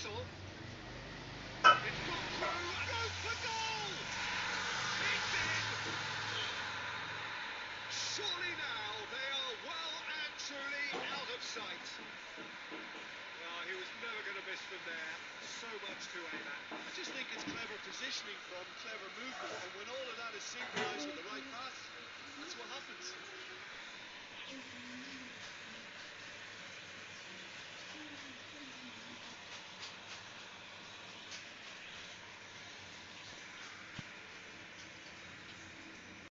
whistle. It's got through and out for goal! He did! Surely now they are well and truly out of sight. Well, he was never going to miss from there. So much to aim at. I just think it's clever positioning from, clever movement, and when all of that